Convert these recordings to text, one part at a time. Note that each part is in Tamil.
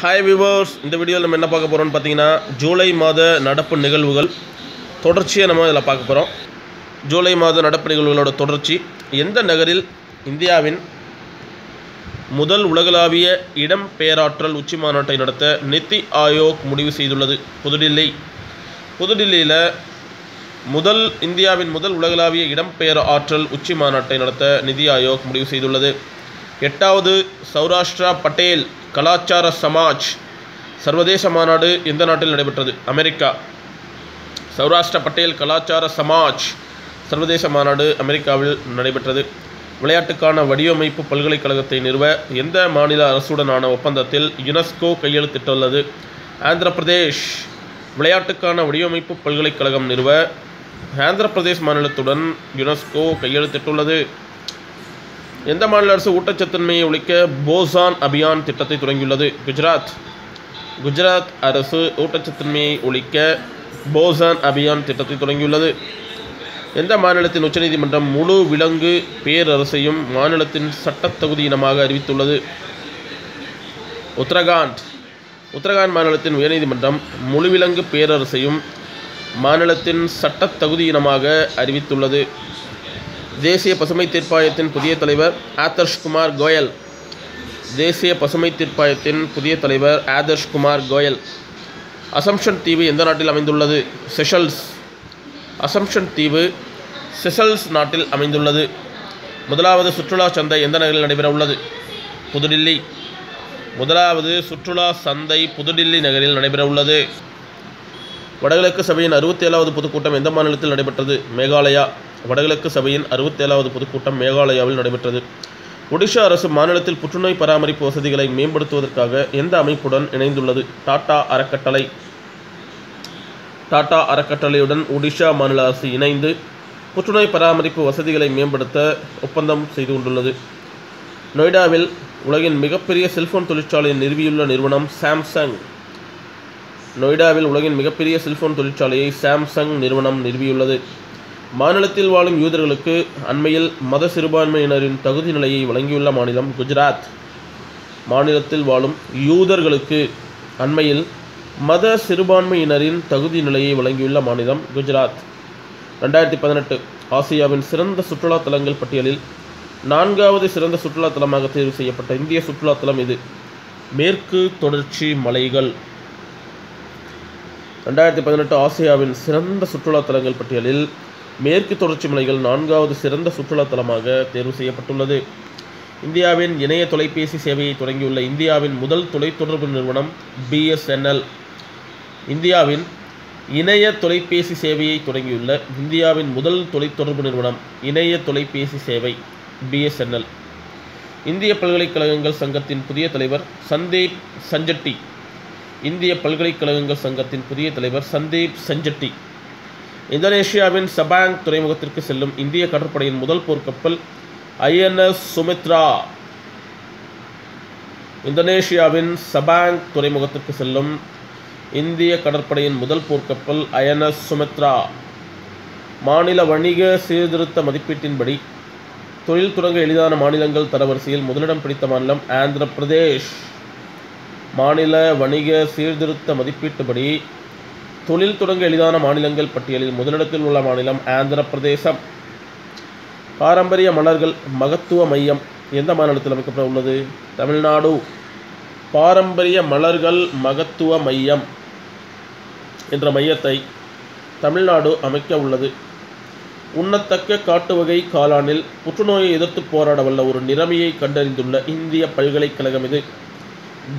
ஹாய் விவர்ஸ் இந்த வீடியோவில் நம்ம என்ன பார்க்க போகிறோம்னு பார்த்தீங்கன்னா ஜூலை மாத நடப்பு நிகழ்வுகள். தொடர்ச்சியாக நம்ம இதில் பார்க்க போகிறோம் ஜூலை மாத நடப்பு நிகழ்வுகளோட தொடர்ச்சி. எந்த நகரில் இந்தியாவின் முதல் உலகளாவிய இடம் பேராற்றல் உச்சி மாநாட்டை நடத்த நித்தி ஆயோக் முடிவு செய்துள்ளது? புதுடில்லி. புதுடில்லியில் முதல் இந்தியாவின் முதல் உலகளாவிய இடம்பெயர் ஆற்றல் உச்சி மாநாட்டை நடத்த நிதி ஆயோக் முடிவு செய்துள்ளது. எட்டாவது சௌராஷ்டிரா பட்டேல் கலாச்சார சமாஜ் சர்வதேச மாநாடு எந்த நாட்டில் நடைபெற்றது அமெரிக்கா. சௌராஷ்டிரா பட்டேல் கலாச்சார சமாஜ் சர்வதேச மாநாடு அமெரிக்காவில் நடைபெற்றது. விளையாட்டுக்கான வடிவமைப்பு பல்கலைக்கழகத்தை நிறுவ எந்த மாநில அரசுடனான ஒப்பந்தத்தில் யுனெஸ்கோ கையெழுத்திட்டுள்ளது? ஆந்திர பிரதேஷ் விளையாட்டுக்கான வடிவமைப்பு பல்கலைக்கழகம் நிறுவ ஆந்திர பிரதேஷ் மாநிலத்துடன் யுனெஸ்கோ கையெழுத்திட்டுள்ளது. எந்த மாநில அரசு ஊட்டச்சத்தின்மையை ஒழிக்க போசான் அபியான் திட்டத்தை தொடங்கியுள்ளது? குஜராத். குஜராத் அரசு ஊட்டச்சத்தின்மையை ஒழிக்க போசான் அபியான் திட்டத்தை தொடங்கியுள்ளது. எந்த மாநிலத்தின் உச்சநீதிமன்றம் முழு விலங்கு பேரரசையும் மாநிலத்தின் சட்டத் தகுதி இனமாக அறிவித்துள்ளது? உத்தரகாண்ட். உத்தரகாண்ட் மாநிலத்தின் உயர்நீதிமன்றம் முழுவிலங்கு பேரரசையும் மாநிலத்தின் சட்டத்தகுதி இனமாக அறிவித்துள்ளது. தேசிய பசுமை தீர்ப்பாயத்தின் புதிய தலைவர் ஆதர்ஷ் குமார் கோயல். தேசிய பசுமை தீர்ப்பாயத்தின் புதிய தலைவர் ஆதர்ஷ் குமார் கோயல். அசம்ஷன் தீவு எந்த நாட்டில் அமைந்துள்ளது? செஷல்ஸ். அசம்ஷன் தீவு செஷல்ஸ் நாட்டில் அமைந்துள்ளது. முதலாவது சுற்றுலா சந்தை எந்த நகரில் நடைபெற உள்ளது? புதுடில்லி. முதலாவது சுற்றுலா சந்தை புதுடில்லி நகரில் நடைபெற உள்ளது. வடகிழக்கு சபையின் அறுபத்தேழாவது பொதுக்கூட்டம் எந்த மாநிலத்தில் நடைபெற்றது? மேகாலயா. வடகிழக்கு சபையின் அறுபத்தேழாவது பொதுக்கூட்டம் மேகாலயாவில் நடைபெற்றது. ஒடிஷா அரசு மாநிலத்தில் புற்றுநோய் பராமரிப்பு வசதிகளை மேம்படுத்துவதற்காக எந்த அமைப்புடன் இணைந்துள்ளது? டாடா அறக்கட்டளை. டாடா அறக்கட்டளையுடன் ஒடிஷா மாநில அரசு இணைந்து புற்றுநோய் பராமரிப்பு வசதிகளை மேம்படுத்த ஒப்பந்தம் செய்து கொண்டுள்ளது. நொய்டாவில் உலகின் மிகப்பெரிய செல்போன் தொழிற்சாலையை நிறுவியுள்ள நிறுவனம் சாம்சங். நொய்டாவில் உலகின் மிகப்பெரிய செல்போன் தொழிற்சாலையை சாம்சங் நிறுவனம் நிறுவியுள்ளது. மாநிலத்தில் வாழும் யூதர்களுக்கு அண்மையில் மத சிறுபான்மையினரின் தகுதி நிலையை வழங்கியுள்ள மாநிலம் குஜராத். மாநிலத்தில் வாழும் யூதர்களுக்கு அண்மையில் மத சிறுபான்மையினரின் தகுதி நிலையை வழங்கியுள்ள மாநிலம் குஜராத். ரெண்டாயிரத்தி பதினெட்டு ஆசியாவின் சிறந்த சுற்றுலா தலங்கள் பட்டியலில் நான்காவது சிறந்த சுற்றுலா தலமாக தேர்வு செய்யப்பட்ட இந்திய சுற்றுலா தலம் இது. மேற்கு தொடர்ச்சி மலைகள். ரெண்டாயிரத்தி பதினெட்டு ஆசியாவின் சிறந்த சுற்றுலா தலங்கள் பட்டியலில் மேற்கு தொடர்ச்சி மலைகள் நான்காவது சிறந்த சுற்றுலா தலமாக தேர்வு செய்யப்பட்டுள்ளது. இந்தியாவின் இணைய தொலைபேசி சேவையை தொடங்கியுள்ள இந்தியாவின் முதல் தொலைத்தொடர்பு நிறுவனம் பிஎஸ்என்எல் இந்தியாவின் இணைய தொலைபேசி சேவையை தொடங்கியுள்ள இந்தியாவின் முதல் தொலைத்தொடர்பு நிறுவனம் இணைய தொலைபேசி சேவை பிஎஸ்என்எல் இந்திய பல்கலைக்கழகங்கள் சங்கத்தின் புதிய தலைவர் சந்தீப் சஞ்சட்டி. இந்திய பல்கலைக்கழகங்கள் சங்கத்தின் புதிய தலைவர் சந்தீப் சஞ்சட்டி. இந்தோனேஷியாவின் சபாங் துறைமுகத்திற்கு செல்லும் இந்திய கடற்படையின் முதல் போர்க்கப்பல் ஐஎன்எஸ் சுமித்ரா. இந்தோனேஷியாவின் சபாங் துறைமுகத்திற்கு செல்லும் இந்திய கடற்படையின் முதல் போர்க்கப்பல் ஐஎன்எஸ் சுமித்ரா. மாநில வணிக சீர்திருத்த மதிப்பீட்டின்படி தொழில் தொடங்க எளிதான மாநிலங்கள் தரவரிசையில் முதலிடம் பிடித்த மாநிலம் ஆந்திர பிரதேஷ் மாநில வணிக சீர்திருத்த மதிப்பீட்டுப்படி தொழில் தொடங்க எளிதான மாநிலங்கள் பட்டியலில் முதலிடத்தில் உள்ள மாநிலம் ஆந்திர பிரதேசம் பாரம்பரிய மலர்கள் மகத்துவ மையம் எந்த மாநிலத்தில் அமைக்கப்பட உள்ளது? தமிழ்நாடு. பாரம்பரிய மலர்கள் மகத்துவ மையம் என்ற மையத்தை தமிழ்நாடு அமைக்க உள்ளது. உண்ணத்தக்க காட்டு வகை காலானில் புற்றுநோயை எதிர்த்து போராட வல்ல ஒரு நிலைமையை கண்டறிந்துள்ள இந்திய பல்கலைக்கழகம் இது.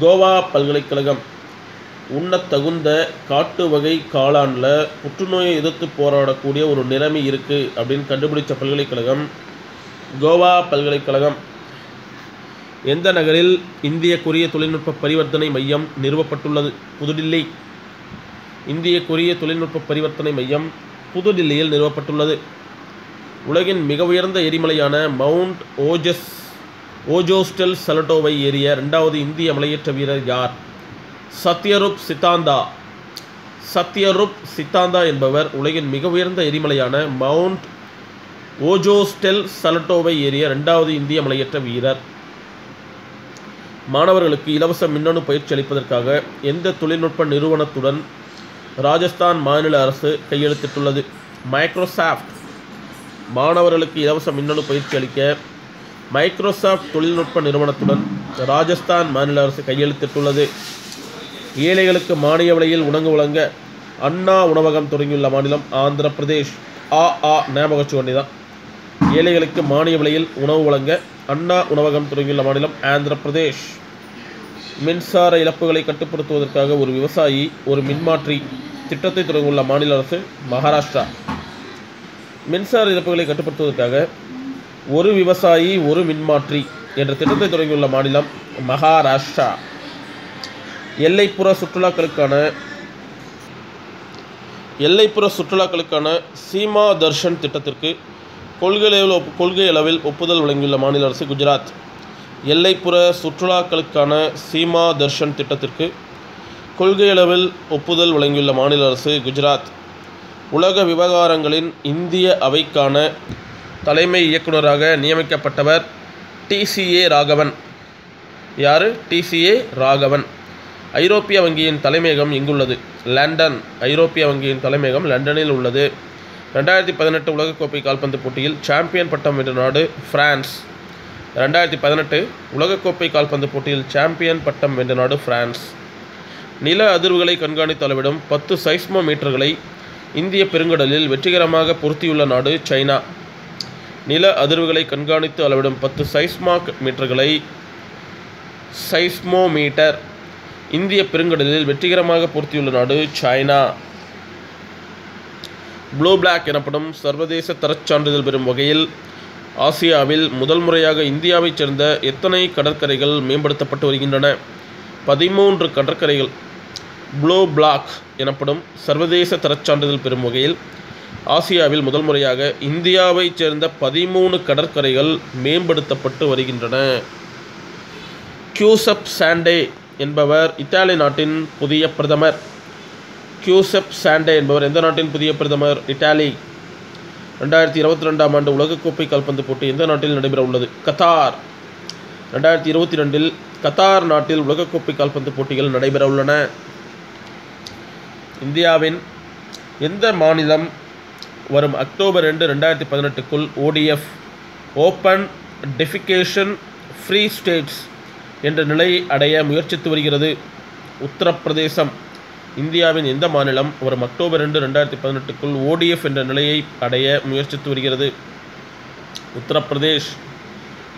கோவா பல்கலைக்கழகம். உண்ணத்தகுந்த காட்டு வகை காளானில் புற்றுநோயை எதிர்த்து போராடக்கூடிய ஒரு நிலைமை இருக்குது அப்படின்னு கண்டுபிடிச்ச பல்கலைக்கழகம் கோவா பல்கலைக்கழகம். எந்த நகரில் இந்திய கொரிய தொழில்நுட்ப பரிவர்த்தனை மையம் நிறுவப்பட்டுள்ளது? புதுடில்லி. இந்திய கொரிய தொழில்நுட்ப பரிவர்த்தனை மையம் புதுடில்லியில் நிறுவப்பட்டுள்ளது. உலகின் மிக உயர்ந்த எரிமலையான மவுண்ட் ஓஜஸ் ஓஜோஸ்டெல் சலட்டோவை ஏறிய ரெண்டாவது இந்திய மலையேற்ற வீரர் யார்? சத்யரூப் சித்தாந்தா. சத்யரூப் சித்தாந்தா என்பவர் உலகின் மிக உயர்ந்த எரிமலையான மவுண்ட் ஓஜோஸ்டெல் சலட்டோவை ஏறிய ரெண்டாவது இந்திய மலையேற்ற வீரர். மாணவர்களுக்கு இலவச மின்னணு பயிற்சி அளிப்பதற்காக எந்த தொழில்நுட்ப நிறுவனத்துடன் ராஜஸ்தான் மாநில அரசு கையெழுத்திட்டுள்ளது? மைக்ரோசாஃப்ட். மாணவர்களுக்கு இலவச மின்னணு பயிற்சி அளிக்க மைக்ரோசாஃப்ட் தொழில்நுட்ப நிறுவனத்துடன் ராஜஸ்தான் மாநில அரசு கையெழுத்திட்டுள்ளது. ஏழைகளுக்கு மானிய விலையில் உணவு வழங்க அண்ணா உணவகம் தொடங்கியுள்ள மாநிலம் ஆந்திர பிரதேஷ். ஆ ஆ ஞாபகச்சுவண்டி தான். ஏழைகளுக்கு மானிய விலையில் உணவு வழங்க அண்ணா உணவகம் தொடங்கியுள்ள மாநிலம் ஆந்திர பிரதேஷ். மின்சார இழப்புகளை கட்டுப்படுத்துவதற்காக ஒரு விவசாயி ஒரு மின்மாற்றி திட்டத்தை தொடங்கியுள்ள மாநில அரசு மகாராஷ்டிரா. மின்சார இழப்புகளை கட்டுப்படுத்துவதற்காக ஒரு விவசாயி ஒரு மின்மாற்றி என்ற திட்டத்தை தொடங்கியுள்ள மாநிலம் மகாராஷ்டிரா. எல்லைப்புற சுற்றுலாக்களுக்கான எல்லைப்புற சுற்றுலாக்களுக்கான சீமா தர்ஷன் திட்டத்திற்கு கொள்கை அளவில் கொள்கை அளவில் ஒப்புதல் வழங்கியுள்ள மாநில அரசு குஜராத். எல்லைப்புற சுற்றுலாக்களுக்கான சீமா தர்ஷன் திட்டத்திற்கு கொள்கை அளவில் ஒப்புதல் வழங்கியுள்ள மாநில அரசு குஜராத். உலக விவகாரங்களின் இந்திய அவைக்கான தலைமை இயக்குனராக நியமிக்கப்பட்டவர் டிசிஏ ராகவன். யார்? டிசிஏ ராகவன். ஐரோப்பிய வங்கியின் தலைமையகம் எங்குள்ளது லண்டன் ஐரோப்பிய வங்கியின் தலைமையகம் லண்டனில் உள்ளது. ரெண்டாயிரத்தி பதினெட்டு உலகக்கோப்பை கால்பந்து போட்டியில் சாம்பியன் பட்டம் வென்ற நாடு பிரான்ஸ். ரெண்டாயிரத்தி பதினெட்டு உலகக்கோப்பை கால்பந்து போட்டியில் சாம்பியன் பட்டம் வென்ற நாடு பிரான்ஸ். நில அதிர்வுகளை கண்காணித்து அளவிடும் பத்து சைஸ்மோ மீட்டர்களை இந்திய பெருங்கடலில் வெற்றிகரமாக பொருத்தியுள்ள நாடு சைனா. நில அதிர்வுகளை கண்காணித்து அளவிடும் பத்து சைஸ்மாக் மீட்டர்களை சைஸ்மோமீட்டர் இந்திய பெருங்கடலில் வெற்றிகரமாக பொருத்தியுள்ள நாடு சைனா. ப்ளூ பிளாக் எனப்படும் சர்வதேச தரச் சான்றிதழ் பெறும் வகையில் ஆசியாவில் முதல் முறையாக இந்தியாவைச் சேர்ந்த எத்தனை கடற்கரைகள் மேம்படுத்தப்பட்டு வருகின்றன? பதிமூன்று கடற்கரைகள். ப்ளூ பிளாக் எனப்படும் சர்வதேச தரச் சான்றிதழ் பெறும் வகையில் ஆசியாவில் முதல் முறையாக இந்தியாவைச் சேர்ந்த பதிமூணு கடற்கரைகள் மேம்படுத்தப்பட்டு வருகின்றன. கியூசப் சாண்டே என்பவர் இத்தாலி நாட்டின் புதிய பிரதமர். கியூசெப் சாண்டே என்பவர் எந்த நாட்டின் புதிய பிரதமர்? இத்தாலி. ரெண்டாயிரத்தி இருபத்தி ரெண்டாம் ஆண்டு உலகக்கோப்பை கால்பந்து போட்டி எந்த நாட்டில் நடைபெற உள்ளது கத்தார். ரெண்டாயிரத்தி இருபத்தி ரெண்டில் கத்தார் நாட்டில் உலகக்கோப்பை கால்பந்து போட்டிகள் நடைபெற உள்ளன இந்தியாவின் எந்த மாநிலம் வரும் அக்டோபர் ரெண்டு ரெண்டாயிரத்தி பதினெட்டுக்குள் ODF open defecation free states என்ற நிலையை அடைய முயற்சித்து வருகிறது. உத்தரப்பிரதேசம் இந்தியாவின் எந்த மாநிலம் வரும் அக்டோபர் ரெண்டு ரெண்டாயிரத்தி பதினெட்டுக்குள் ஓடிஎஃப் என்ற நிலையை அடைய முயற்சித்து வருகிறது. உத்தரப்பிரதேஷ்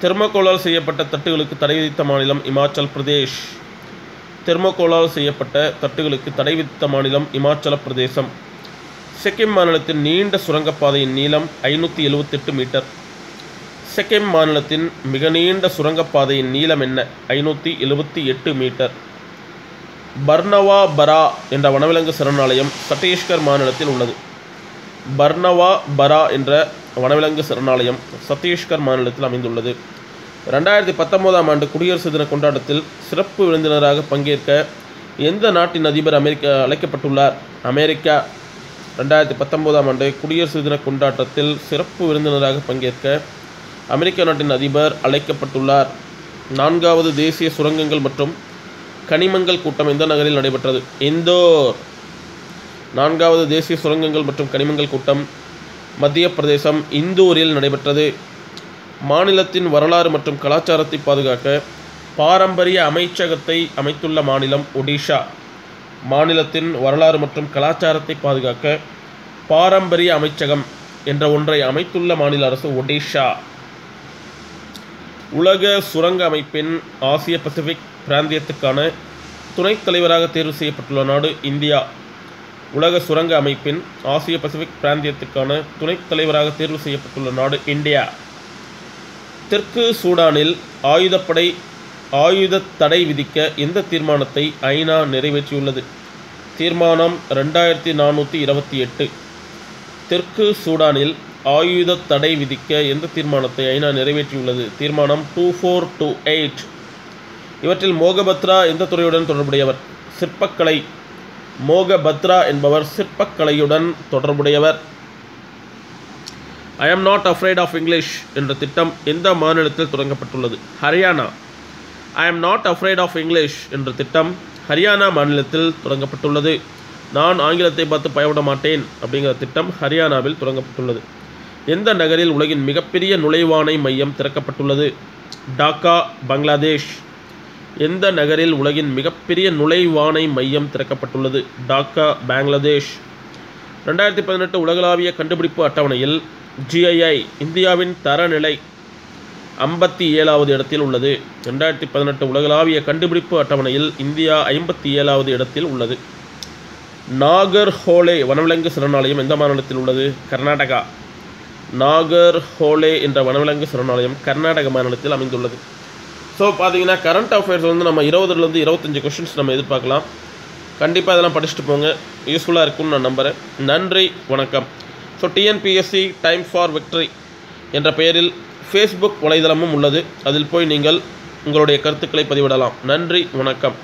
தெர்மோகோலால் செய்யப்பட்ட தட்டுகளுக்கு தடை விதித்த மாநிலம் இமாச்சல் பிரதேஷ். தெர்மோகோலால் செய்யப்பட்ட தட்டுகளுக்கு தடை விதித்த மாநிலம் இமாச்சல பிரதேசம். சிக்கிம் மாநிலத்தின் நீண்ட சுரங்கப்பாதையின் நீளம் ஐநூற்றி எழுவத்தெட்டு மீட்டர். சிக்கிம் மாநிலத்தின் மிக நீண்ட சுரங்கப்பாதையின் நீளம் என்ன? ஐநூற்றி எழுபத்தி எட்டு மீட்டர். பர்னவா பரா என்ற வனவிலங்கு சரணாலயம் சத்தீஸ்கர் மாநிலத்தில் உள்ளது. பர்னவா பரா என்ற வனவிலங்கு சரணாலயம் சத்தீஸ்கர் மாநிலத்தில் அமைந்துள்ளது. ரெண்டாயிரத்தி பத்தொன்பதாம் ஆண்டு குடியரசு தின கொண்டாட்டத்தில் சிறப்பு விருந்தினராக பங்கேற்க எந்த நாட்டின் அதிபர் அமெரிக்கா அழைக்கப்பட்டுள்ளார்? அமெரிக்கா. ரெண்டாயிரத்தி பத்தொன்பதாம் ஆண்டு குடியரசு தின கொண்டாட்டத்தில் சிறப்பு விருந்தினராக பங்கேற்க அமெரிக்க நாட்டின் அதிபர் அழைக்கப்பட்டுள்ளார். நான்காவது தேசிய சுரங்கங்கள் மற்றும் கனிமங்கள் கூட்டம் எந்த நகரில் நடைபெற்றது? இந்தோர். நான்காவது தேசிய சுரங்கங்கள் மற்றும் கனிமங்கள் கூட்டம் மத்திய பிரதேசம் இந்தூரில் நடைபெற்றது. மாநிலத்தின் வரலாறு மற்றும் கலாச்சாரத்தை பாதுகாக்க பாரம்பரிய அமைச்சகத்தை அமைத்துள்ள மாநிலம் ஒடிஷா. மாநிலத்தின் வரலாறு மற்றும் கலாச்சாரத்தை பாதுகாக்க பாரம்பரிய அமைச்சகம் என்ற ஒன்றை அமைத்துள்ள மாநில அரசு ஒடிஷா. உலக சுரங்க அமைப்பின் ஆசிய பசிபிக் பிராந்தியத்துக்கான துணைத் தலைவராக தேர்வு செய்யப்பட்டுள்ள நாடு இந்தியா. உலக சுரங்க அமைப்பின் ஆசிய பசிபிக் பிராந்தியத்துக்கான துணைத் தலைவராக தேர்வு செய்யப்பட்டுள்ள நாடு இந்தியா. தெற்கு சூடானில் ஆயுதப்படை ஆயுத தடை விதிக்க எந்த தீர்மானத்தை ஐநா நிறைவேற்றியுள்ளது? தீர்மானம் ரெண்டாயிரத்தி நானூற்றி இருபத்தி எட்டு. தெற்கு சூடானில் ஆயுத தடை விதிக்க எந்த தீர்மானத்தை ஐநா நிறைவேற்றியுள்ளது? தீர்மானம் டூ ஃபோர் டூ எயிட் இவற்றில் மோகபத்ரா எந்த துறையுடன் தொடர்புடையவர்? சிற்பக்கலை. மோகபத்ரா என்பவர் சிற்பக்கலையுடன் தொடர்புடையவர். I am not afraid of English என்ற திட்டம் எந்த மாநிலத்தில் தொடங்கப்பட்டுள்ளது? Haryana. I am not afraid of English என்ற திட்டம் ஹரியானா மாநிலத்தில் தொடங்கப்பட்டுள்ளது. நான் ஆங்கிலத்தை பார்த்து பயப்பட மாட்டேன் அப்படிங்கிற திட்டம் ஹரியானாவில் தொடங்கப்பட்டுள்ளது. எந்த நகரில் உலகின் மிகப்பெரிய நுழைவானை மையம் திறக்கப்பட்டுள்ளது? டாக்கா பங்களாதேஷ். எந்த நகரில் உலகின் மிகப்பெரிய நுழைவானை மையம் திறக்கப்பட்டுள்ளது? டாக்கா பங்களாதேஷ். ரெண்டாயிரத்தி பதினெட்டு உலகளாவிய கண்டுபிடிப்பு அட்டவணையில் ஜிஐஐ இந்தியாவின் தரநிலை ஐம்பத்தி ஏழாவது இடத்தில் உள்ளது. ரெண்டாயிரத்தி பதினெட்டு உலகளாவிய கண்டுபிடிப்பு அட்டவணையில் இந்தியா ஐம்பத்தி ஏழாவது இடத்தில் உள்ளது. நாகர்ஹோலே வனவிலங்கு சரணாலயம் எந்த மாநிலத்தில் உள்ளது? கர்நாடகா. நாகர் ஹோலே என்ற வனவிலங்கு சரணாலயம் கர்நாடக மாநிலத்தில் அமைந்துள்ளது. ஸோ பார்த்தீங்கன்னா கரண்ட் அஃபேர்ஸ் வந்து நம்ம இருபதுலேருந்து இருபத்தஞ்சி கொஷின்ஸ் நம்ம எதிர்பார்க்கலாம். கண்டிப்பாக இதெல்லாம் படிச்சுட்டு போங்க. யூஸ்ஃபுல்லாக இருக்கும்னு நான் நம்புகிறேன் நன்றி வணக்கம். So TNPSC time for victory என்ற பெயரில் ஃபேஸ்புக் வலைதளமும் உள்ளது. அதில் போய் நீங்கள் உங்களுடைய கருத்துக்களை பதிவிடலாம். நன்றி வணக்கம்.